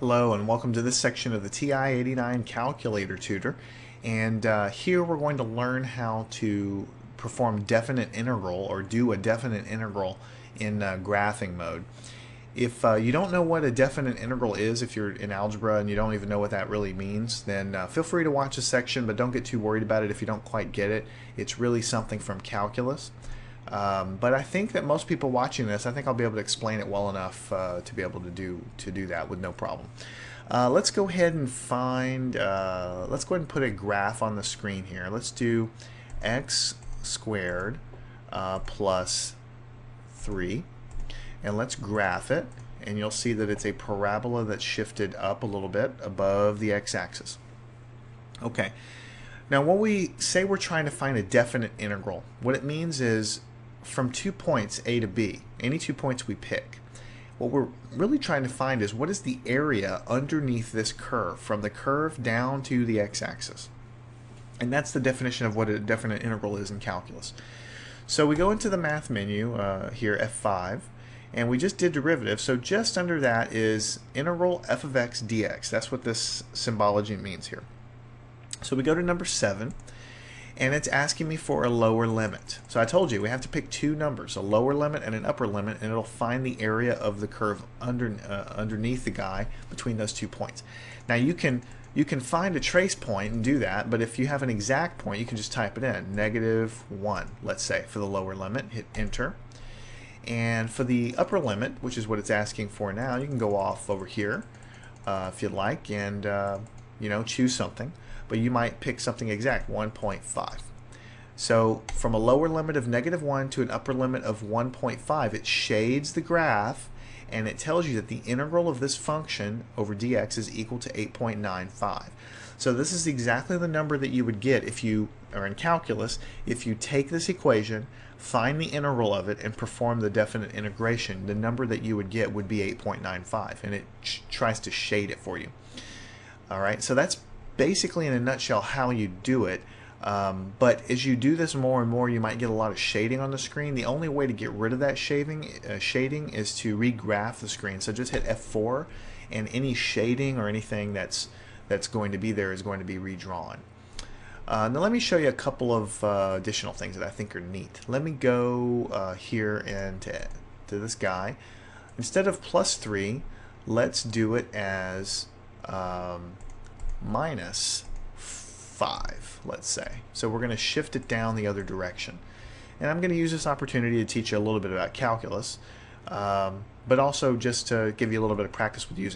Hello and welcome to this section of the TI-89 Calculator Tutor and uh, here we're going to learn how to perform definite integral or do a definite integral in uh, graphing mode. If uh, you don't know what a definite integral is, if you're in algebra and you don't even know what that really means, then uh, feel free to watch a section but don't get too worried about it if you don't quite get it. It's really something from calculus. Um, but I think that most people watching this, I think I'll be able to explain it well enough uh, to be able to do to do that with no problem. Uh, let's go ahead and find, uh, let's go ahead and put a graph on the screen here. Let's do x squared uh, plus 3 and let's graph it and you'll see that it's a parabola that's shifted up a little bit above the x-axis. Okay. Now when we say we're trying to find a definite integral, what it means is from two points, A to B, any two points we pick, what we're really trying to find is what is the area underneath this curve, from the curve down to the x-axis. And that's the definition of what a definite integral is in calculus. So we go into the math menu uh, here, F5, and we just did derivative. So just under that is integral f of x dx. That's what this symbology means here. So we go to number 7, and it's asking me for a lower limit. So I told you we have to pick two numbers, a lower limit and an upper limit, and it'll find the area of the curve under, uh, underneath the guy between those two points. Now you can you can find a trace point and do that, but if you have an exact point, you can just type it in, negative 1, let's say, for the lower limit, hit enter. And for the upper limit, which is what it's asking for now, you can go off over here uh, if you'd like and uh, you know choose something but you might pick something exact, 1.5. So from a lower limit of negative 1 to an upper limit of 1.5, it shades the graph and it tells you that the integral of this function over dx is equal to 8.95. So this is exactly the number that you would get if you are in calculus, if you take this equation, find the integral of it, and perform the definite integration, the number that you would get would be 8.95, and it tries to shade it for you. All right, so that's basically in a nutshell how you do it. Um, but as you do this more and more, you might get a lot of shading on the screen. The only way to get rid of that shading, uh, shading is to regraph the screen. So just hit F4, and any shading or anything that's that's going to be there is going to be redrawn. Uh, now let me show you a couple of uh, additional things that I think are neat. Let me go uh, here and to, to, this guy. Instead of plus 3, let's do it as um, minus 5, let's say. So we're going to shift it down the other direction. And I'm going to use this opportunity to teach you a little bit about calculus, um, but also just to give you a little bit of practice with using